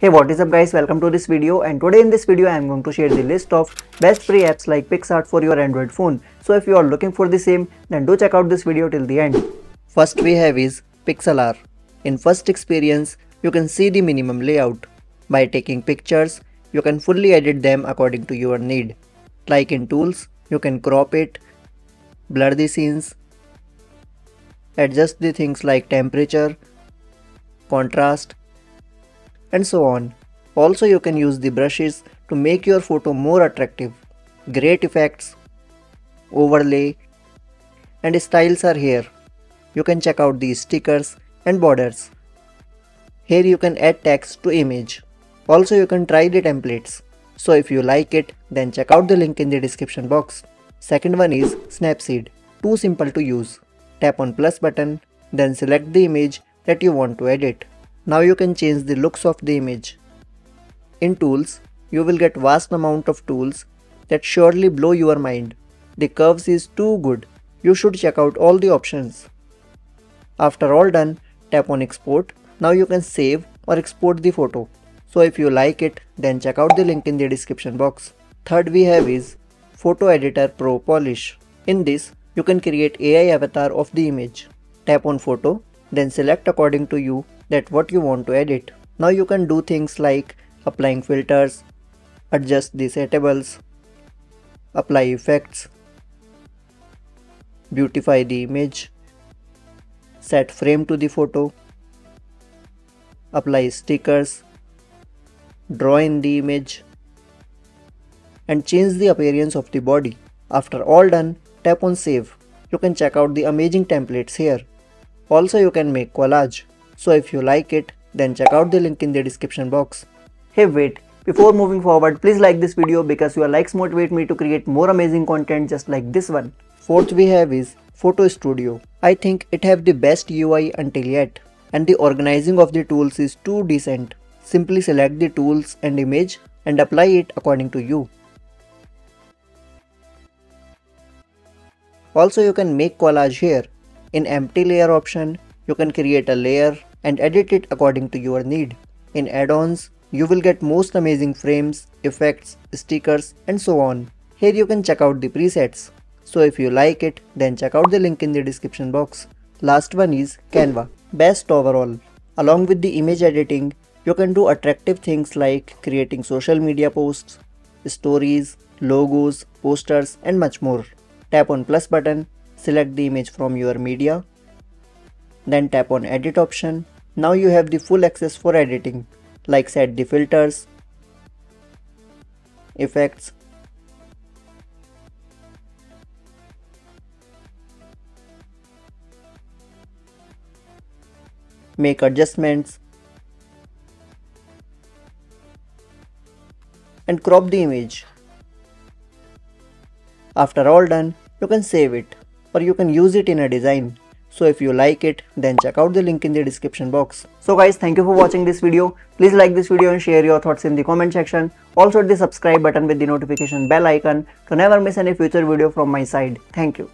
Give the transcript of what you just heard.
Hey what is up guys welcome to this video and today in this video I am going to share the list of best free apps like PicsArt for your Android phone. So if you are looking for the same then do check out this video till the end. First we have is Pixlr. In first experience you can see the minimum layout. By taking pictures you can fully edit them according to your need. Like in tools you can crop it, blur the scenes, adjust the things like temperature, contrast and so on. Also you can use the brushes to make your photo more attractive. Great effects, overlay and styles are here. You can check out the stickers and borders. Here you can add text to image. Also you can try the templates. So if you like it then check out the link in the description box. Second one is Snapseed. Too simple to use. Tap on plus button then select the image that you want to edit. Now you can change the looks of the image. In tools, you will get vast amount of tools that surely blow your mind. The curves is too good. You should check out all the options. After all done, tap on export. Now you can save or export the photo. So if you like it, then check out the link in the description box. Third we have is Photo Editor Pro Polish. In this, you can create AI avatar of the image. Tap on photo, then select according to you that what you want to edit. Now you can do things like applying filters, adjust the settables, apply effects, beautify the image, set frame to the photo, apply stickers, draw in the image, and change the appearance of the body. After all done, tap on save. You can check out the amazing templates here. Also you can make collage. So if you like it, then check out the link in the description box. Hey wait, before moving forward, please like this video because your likes motivate me to create more amazing content just like this one. Fourth we have is Photo Studio. I think it have the best UI until yet and the organizing of the tools is too decent. Simply select the tools and image and apply it according to you. Also you can make collage here. In empty layer option, you can create a layer and edit it according to your need. In add-ons, you will get most amazing frames, effects, stickers and so on. Here you can check out the presets. So if you like it, then check out the link in the description box. Last one is Canva. Best overall. Along with the image editing, you can do attractive things like creating social media posts, stories, logos, posters and much more. Tap on plus button, select the image from your media then tap on edit option. Now you have the full access for editing like set the filters, effects, make adjustments and crop the image. After all done, you can save it or you can use it in a design. So if you like it, then check out the link in the description box. So guys, thank you for watching this video. Please like this video and share your thoughts in the comment section. Also hit the subscribe button with the notification bell icon to never miss any future video from my side. Thank you.